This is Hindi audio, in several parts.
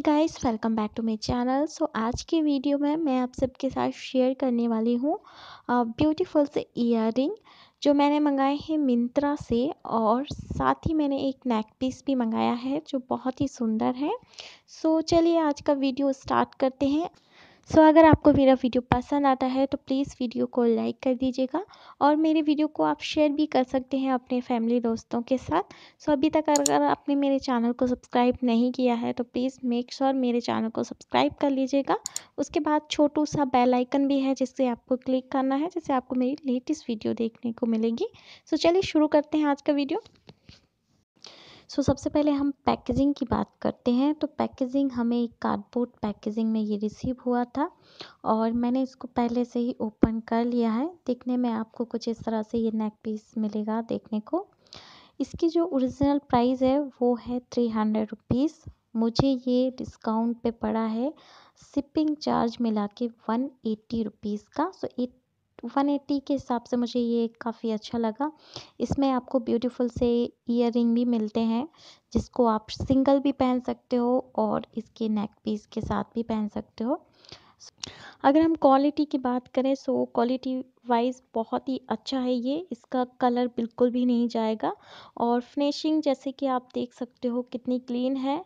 Guys welcome back to my channel so आज की वीडियो में मैं आप सबके साथ शेयर करने वाली हूँ ब्यूटीफुल से इयर जो मैंने मंगाए हैं मिंत्रा से और साथ ही मैंने एक नेक पीस भी मंगाया है जो बहुत ही सुंदर है। सो so, चलिए आज का वीडियो स्टार्ट करते हैं। सो अगर आपको मेरा वीडियो पसंद आता है तो प्लीज़ वीडियो को लाइक कर दीजिएगा और मेरे वीडियो को आप शेयर भी कर सकते हैं अपने फैमिली दोस्तों के साथ। सो अभी तक अगर आपने मेरे चैनल को सब्सक्राइब नहीं किया है तो प्लीज़ मेक श्योर मेरे चैनल को सब्सक्राइब कर लीजिएगा। उसके बाद छोटू सा बेल आइकन भी है, जिससे आपको क्लिक करना है, जिससे आपको मेरी लेटेस्ट वीडियो देखने को मिलेगी। सो चलिए शुरू करते हैं आज का वीडियो सो सबसे पहले हम पैकेजिंग की बात करते हैं। तो पैकेजिंग हमें एक कार्डबोर्ड पैकेजिंग में ये रिसीव हुआ था और मैंने इसको पहले से ही ओपन कर लिया है। देखने में आपको कुछ इस तरह से ये नेक पीस मिलेगा देखने को। इसकी जो ओरिजिनल प्राइस है, वो है थ्री हंड्रेड रुपीज़ मुझे ये डिस्काउंट पे पड़ा है। शिपिंग चार्ज मिला के वन एट्टी रुपीज़ का। सो एट वन एट्टी के हिसाब से मुझे ये काफ़ी अच्छा लगा। इसमें आपको ब्यूटीफुल से ईयर भी मिलते हैं, जिसको आप सिंगल भी पहन सकते हो और इसके नेक पीस के साथ भी पहन सकते हो। अगर हम क्वालिटी की बात करें, सो क्वालिटी वाइज बहुत ही अच्छा है ये। इसका कलर बिल्कुल भी नहीं जाएगा और फिनिशिंग जैसे कि आप देख सकते हो कितनी क्लीन है।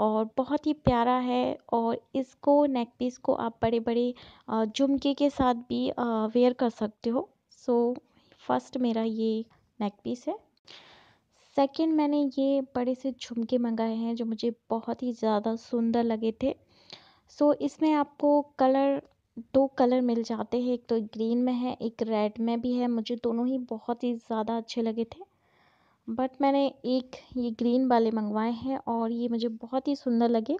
और बहुत ही प्यारा है और इसको नेक पीस को आप बड़े बड़े झुमके के साथ भी वेयर कर सकते हो। सो फ़र्स्ट मेरा ये नेक पीस है। सेकंड मैंने ये बड़े से झुमके मंगाए हैं जो मुझे बहुत ही ज़्यादा सुंदर लगे थे। सो इसमें आपको कलर दो कलर मिल जाते हैं। एक तो ग्रीन में है, एक रेड में भी है। मुझे दोनों ही बहुत ही ज़्यादा अच्छे लगे थे। बट मैंने एक ये ग्रीन वाले मंगवाए हैं और ये मुझे बहुत ही सुंदर लगे।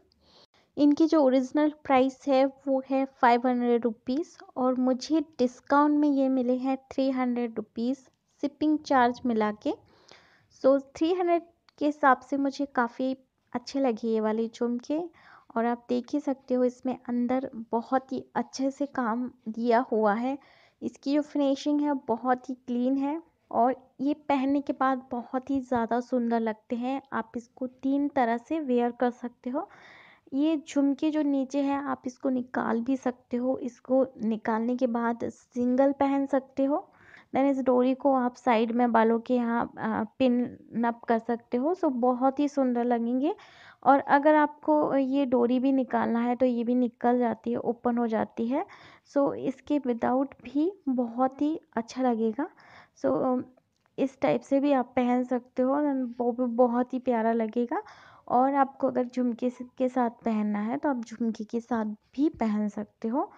इनकी जो ओरिजिनल प्राइस है वो है फाइव हंड्रेड रुपीज़ और मुझे डिस्काउंट में ये मिले हैं three hundred rupees shipping charge मिला के। सो थ्री हंड्रेड के हिसाब से मुझे काफ़ी अच्छे लगे ये वाले झुमके और आप देख ही सकते हो इसमें अंदर बहुत ही अच्छे से काम दिया हुआ है। इसकी जो फिनिशिंग है बहुत ही क्लीन है। और ये पहनने के बाद बहुत ही ज़्यादा सुंदर लगते हैं। आप इसको तीन तरह से वेयर कर सकते हो। ये झुमके जो नीचे है, आप इसको निकाल भी सकते हो। इसको निकालने के बाद सिंगल पहन सकते हो। देन इस डोरी को आप साइड में बालों के यहाँ पिन नप कर सकते हो। सो बहुत ही सुंदर लगेंगे। और अगर आपको ये डोरी भी निकालना है तो ये भी निकल जाती है, ओपन हो जाती है। सो इसके विदाउट भी बहुत ही अच्छा लगेगा। सो so, इस टाइप से भी आप पहन सकते हो वो भी बहुत ही प्यारा लगेगा। और आपको अगर झुमके के साथ पहनना है तो आप झुमके के साथ भी पहन सकते हो।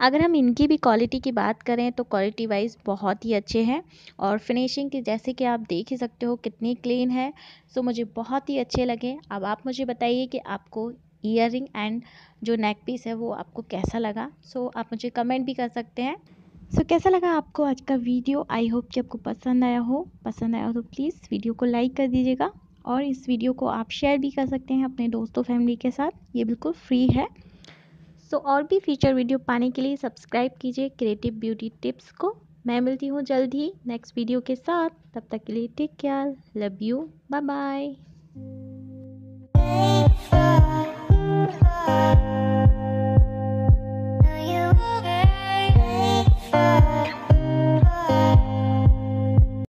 अगर हम इनकी भी क्वालिटी की बात करें तो क्वालिटी वाइज बहुत ही अच्छे हैं और फिनिशिंग की जैसे कि आप देख ही सकते हो कितनी क्लीन है। सो मुझे बहुत ही अच्छे लगे। अब आप मुझे बताइए कि आपको ईयर एंड जो नेक पीस है वो आपको कैसा लगा? सो आप मुझे कमेंट भी कर सकते हैं। सो so, कैसा लगा आपको आज का वीडियो? आई होप कि आपको पसंद आया हो। पसंद आया हो तो प्लीज़ वीडियो को लाइक कर दीजिएगा और इस वीडियो को आप शेयर भी कर सकते हैं अपने दोस्तों फैमिली के साथ। ये बिल्कुल फ्री है। सो so, और भी फीचर वीडियो पाने के लिए सब्सक्राइब कीजिए क्रिएटिव ब्यूटी टिप्स को। मैं मिलती हूँ जल्द ही नेक्स्ट वीडियो के साथ। तब तक के लिए take care love you bye bye